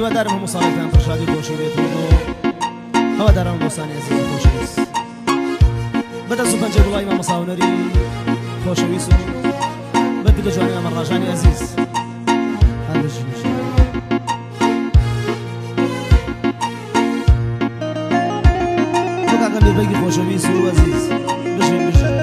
ಇವದಾರ ಮುಸಾಲಿ ಖಾನ್ ಪ್ರಸಾದಿ ಘೋಷಣೆ ತೋದು ಹವಾದಾರ ಮುಸಾನಿ عزیز ಘೋಷಣೆ بدا سبحان جلوه امام صاونري خوشويسو بدل جواني امام راجاني عزيز هذا الشيء بقى قلبي بقي خوشويسو عزیز. بجي بجي